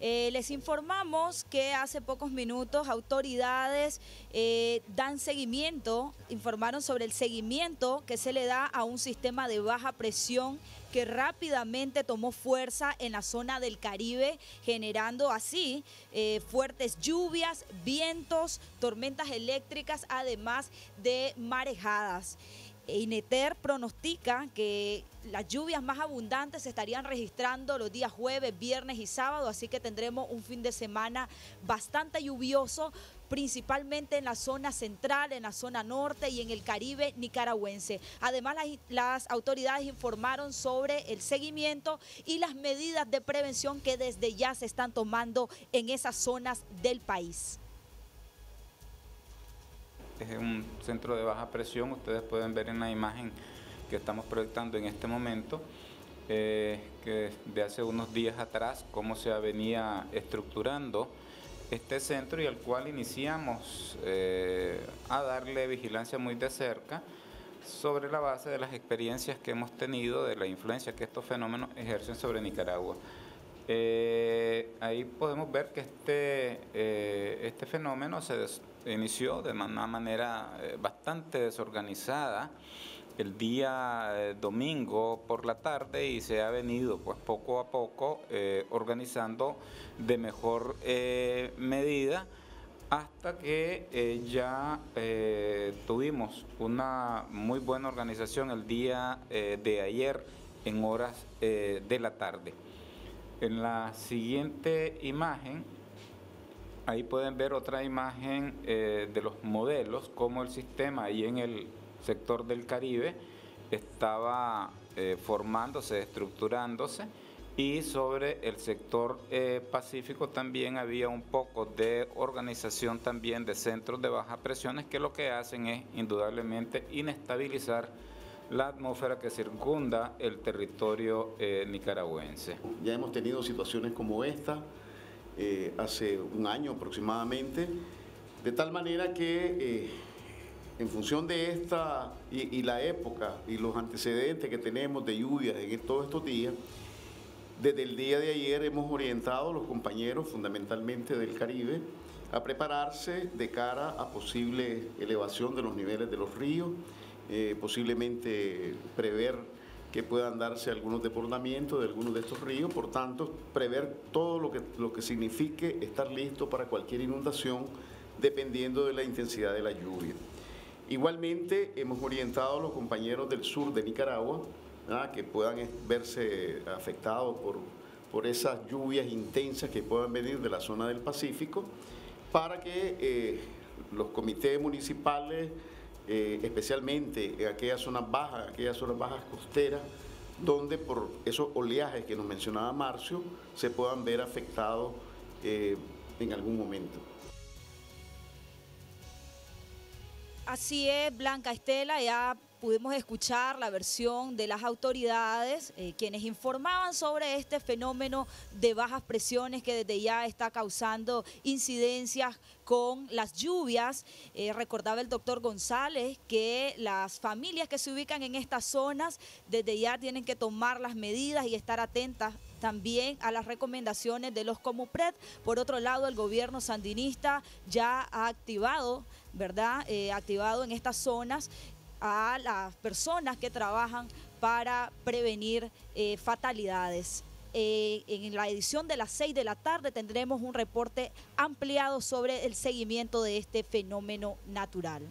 Eh, les informamos que hace pocos minutos autoridades eh, dan seguimiento, informaron sobre el seguimiento que se le da a un sistema de baja presión que rápidamente tomó fuerza en la zona del Caribe, generando así eh, fuertes lluvias, vientos, tormentas eléctricas, además de marejadas. INETER pronostica que las lluvias más abundantes se estarían registrando los días jueves, viernes y sábado, así que tendremos un fin de semana bastante lluvioso, principalmente en la zona central, en la zona norte y en el Caribe nicaragüense. Además, las, las autoridades informaron sobre el seguimiento y las medidas de prevención que desde ya se están tomando en esas zonas del país es un centro de baja presión, ustedes pueden ver en la imagen que estamos proyectando en este momento, eh, que de hace unos días atrás, cómo se venía estructurando este centro y al cual iniciamos eh, a darle vigilancia muy de cerca sobre la base de las experiencias que hemos tenido, de la influencia que estos fenómenos ejercen sobre Nicaragua. Eh, ahí podemos ver que este, este fenómeno se, inició de una manera eh, bastante desorganizada el día eh, domingo por la tarde y se ha venido pues poco a poco eh, organizando de mejor medida hasta que ya tuvimos una muy buena organización el día de ayer en horas de la tarde. En la siguiente imagen Ahí pueden ver otra imagen eh, de los modelos, como el sistema ahí en el sector del Caribe estaba eh, formándose, estructurándose y sobre el sector eh, Pacífico también había un poco de organización también de centros de bajas presiones que lo que hacen es indudablemente inestabilizar la atmósfera que circunda el territorio nicaragüense. Ya hemos tenido situaciones como esta, eh, hace un año aproximadamente, de tal manera que eh, en función de esta y, la época y los antecedentes que tenemos de lluvias en todos estos días, desde el día de ayer hemos orientado a los compañeros fundamentalmente del Caribe a prepararse de cara a posible elevación de los niveles de los ríos, eh, posiblemente prever que puedan darse algunos desbordamientos de algunos de estos ríos, por tanto, prever todo lo que, lo que signifique estar listo para cualquier inundación dependiendo de la intensidad de la lluvia. Igualmente, hemos orientado a los compañeros del sur de Nicaragua que puedan verse afectados por, por esas lluvias intensas que puedan venir de la zona del Pacífico, para que eh, los comités municipales eh, especialmente en aquellas zonas bajas, aquellas zonas bajas costeras, donde por esos oleajes que nos mencionaba Marcio se puedan ver afectados eh, en algún momento. Así es, Blanca Estela, ya pudimos escuchar la versión de las autoridades, eh, quienes informaban sobre este fenómeno de bajas presiones que desde ya está causando incidencias con las lluvias. Eh, recordaba el doctor González que las familias que se ubican en estas zonas desde ya tienen que tomar las medidas y estar atentas también a las recomendaciones de los Comupred. Por otro lado, el gobierno sandinista ya ha activado, ¿verdad? Eh, activado en estas zonas a las personas que trabajan para prevenir eh, fatalidades. Eh, en la edición de las 6 de la tarde tendremos un reporte ampliado sobre el seguimiento de este fenómeno natural.